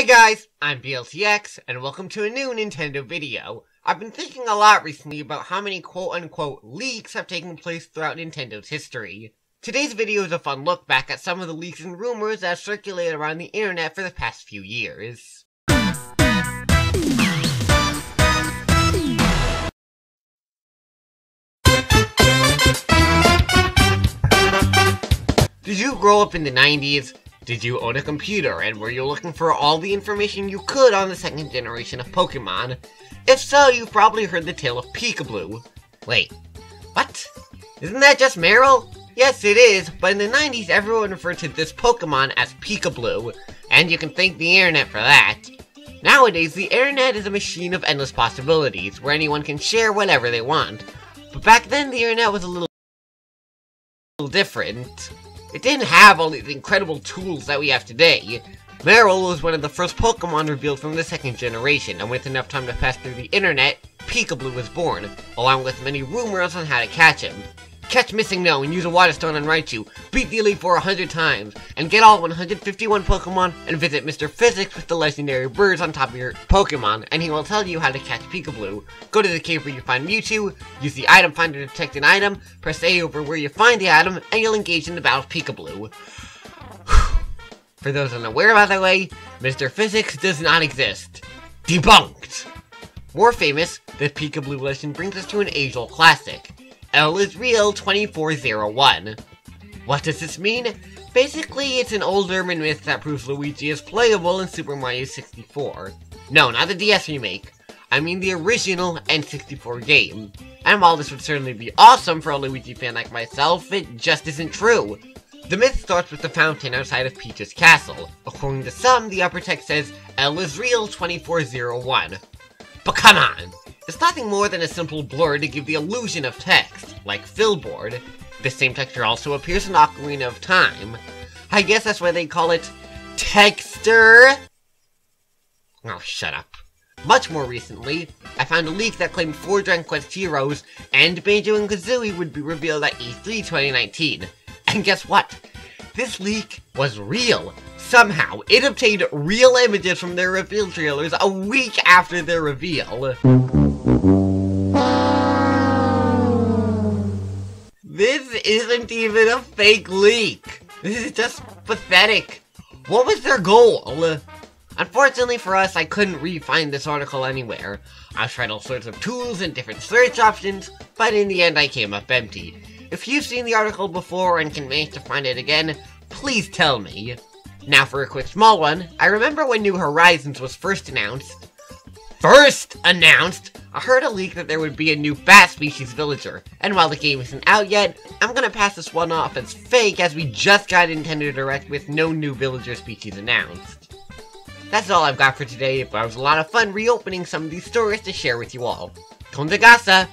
Hey guys, I'm BLTX, and welcome to a new Nintendo video. I've been thinking a lot recently about how many quote-unquote leaks have taken place throughout Nintendo's history. Today's video is a fun look back at some of the leaks and rumors that have circulated around the internet for the past few years. Did you grow up in the 90s? Did you own a computer and were you looking for all the information you could on the second generation of Pokemon? If so, you've probably heard the tale of Pikablu. Wait, what? Isn't that just Marill? Yes, it is, but in the 90s everyone referred to this Pokemon as Pikablu, and you can thank the internet for that. Nowadays, the internet is a machine of endless possibilities, where anyone can share whatever they want. But back then, the internet was a little different. It didn't have all these incredible tools that we have today. Marill was one of the first Pokemon revealed from the second generation, and with enough time to pass through the internet, Pikablu was born, along with many rumors on how to catch him. Catch Missing MissingNo and use a Water Stone on Raichu, beat the Elite Four 100 times, and get all 151 Pokemon, and visit Mr. Physics with the legendary birds on top of your Pokemon, and he will tell you how to catch Pikablu. Go to the cave where you find Mewtwo, use the item finder to detect an item, press A over where you find the item, and you'll engage in the battle of Pikablu. For those unaware, by the way, Mr. Physics does not exist. Debunked! More famous, the Pikablu legend brings us to an age-old classic. L is real 2401. What does this mean? Basically, it's an old urban myth that proves Luigi is playable in Super Mario 64. No, not the DS remake. I mean the original N64 game. And while this would certainly be awesome for a Luigi fan like myself, it just isn't true. The myth starts with the fountain outside of Peach's castle. According to some, the upper text says, L is real 2401. But come on! It's nothing more than a simple blur to give the illusion of text, like Fillboard. The same texture also appears in Ocarina of Time. I guess that's why they call it Texter. Oh, shut up. Much more recently, I found a leak that claimed four Dragon Quest Heroes and Banjo and Kazooie would be revealed at E3 2019. And guess what? This leak was real. Somehow, it obtained real images from their reveal trailers a week after their reveal. Isn't even a fake leak. This is just pathetic. What was their goal? Uh, unfortunately for us, I couldn't re-find this article anywhere. I tried all sorts of tools and different search options, but in the end I came up empty. If you've seen the article before and can manage to find it again, please tell me. Now for a quick small one, I remember when New Horizons was first announced. First announced! I heard a leak that there would be a new bat species villager, and while the game isn't out yet, I'm gonna pass this one off as fake as we just got Nintendo Direct with no new villager species announced. That's all I've got for today, but it was a lot of fun reopening some of these stories to share with you all. Konde gasa!